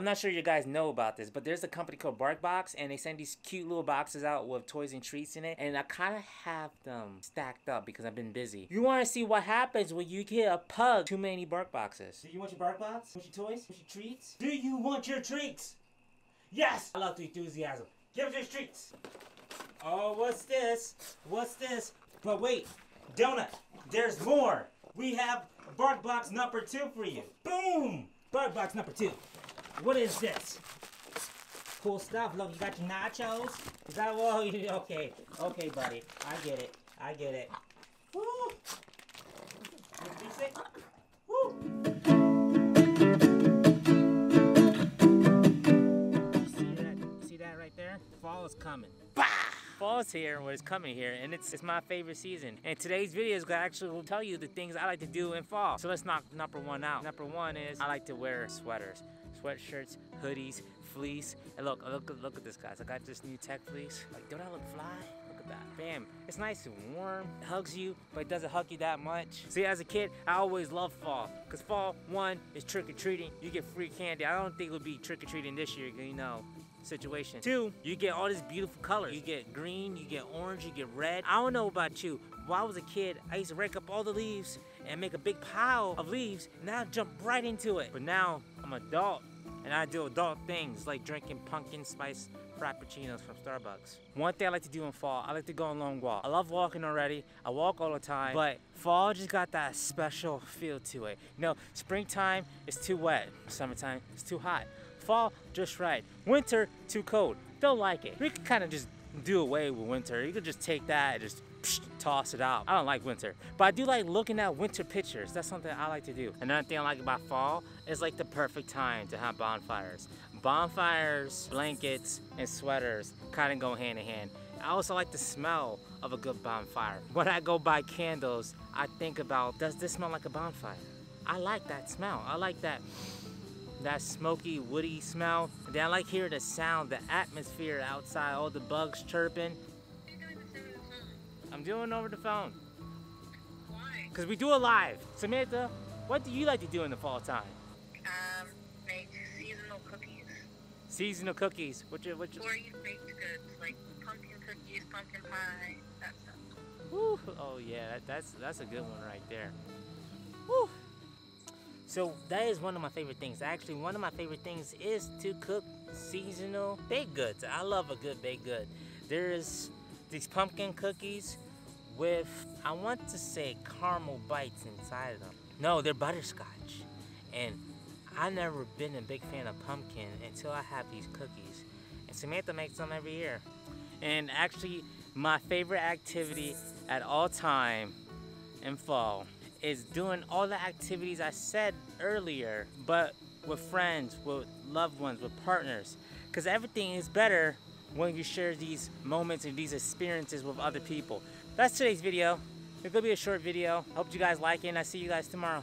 I'm not sure you guys know about this, but there's a company called BarkBox, and they send these cute little boxes out with toys and treats in it. And I kind of have them stacked up because I've been busy. You want to see what happens when you get a pug too many bark boxes? Do you want your bark box? Want your toys? Want your treats? Do you want your treats? Yes! I love the enthusiasm. Give us your treats. Oh, what's this? What's this? But wait, Donut, there's more. We have BarkBox number two for you. Boom! BarkBox number two. What is this? Cool stuff. Look, you got your nachos. Is that what? Okay, okay, buddy. I get it. I get it. Woo! Woo! See that? See that right there? Fall is coming. Bah! Fall's here and it's coming here and it's, it's my favorite season. And today's video is gonna actually tell you the things I like to do in fall. So let's knock number one out. Number one is I like to wear sweaters sweatshirts, hoodies, fleece. And look, look, look at this, guys. I got this new tech fleece. Like, don't I look fly? That. Bam. It's nice and warm. It hugs you, but it doesn't hug you that much. See, as a kid, I always loved fall. Because fall, one, is trick-or-treating. You get free candy. I don't think it'll be trick-or-treating this year, you know situation. Two, you get all these beautiful colors. You get green, you get orange, you get red. I don't know about you. While I was a kid, I used to rake up all the leaves and make a big pile of leaves, and I'd jump right into it. But now I'm adult and I do adult things like drinking pumpkin spice frappuccinos from Starbucks. One thing I like to do in fall, I like to go on long walk. I love walking already. I walk all the time, but fall just got that special feel to it. You know, springtime is too wet. Summertime is too hot. Fall, just right. Winter, too cold. Don't like it. We could kind of just do away with winter. You could just take that and just psh, toss it out. I don't like winter, but I do like looking at winter pictures. That's something I like to do. Another thing I like about fall is like the perfect time to have bonfires. Bonfires, blankets, and sweaters kind of go hand in hand. I also like the smell of a good bonfire. When I go buy candles, I think about, does this smell like a bonfire? I like that smell. I like that that smoky, woody smell. And then I like hearing the sound, the atmosphere outside, all the bugs chirping. I'm doing over the phone. Why? Because we do it live. Samantha, what do you like to do in the fall time? Um, make seasonal cookies. Seasonal cookies. What you, what you, Or eat baked goods, like pumpkin cookies, pumpkin pie, that stuff. Woo. Oh yeah, that, that's that's a good one right there. Woo. So that is one of my favorite things. Actually, one of my favorite things is to cook seasonal baked goods. I love a good baked good. There's these pumpkin cookies with, I want to say caramel bites inside of them. No, they're butterscotch. And I've never been a big fan of pumpkin until I have these cookies. And Samantha makes them every year. And actually, my favorite activity at all time in fall is doing all the activities I said earlier, but with friends, with loved ones, with partners. Because everything is better when you share these moments and these experiences with other people. That's today's video. It's gonna be a short video. Hope you guys like it and I see you guys tomorrow.